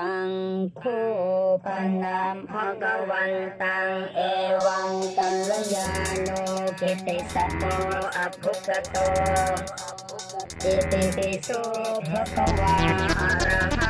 ตังคู่ปนามภะกวันตังเอวังกัลยาโนกิติสัตโตอภุกโตอิติปิโสภะคะวาอะระหั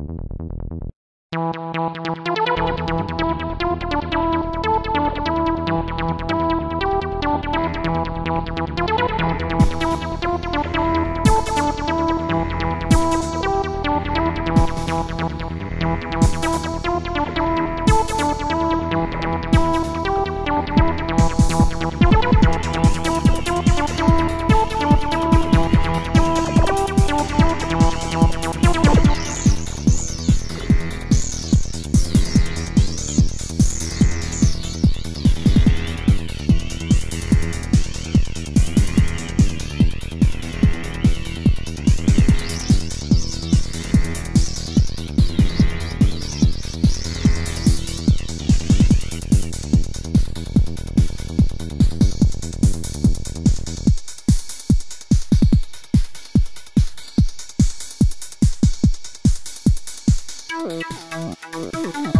Thank you. Ooh.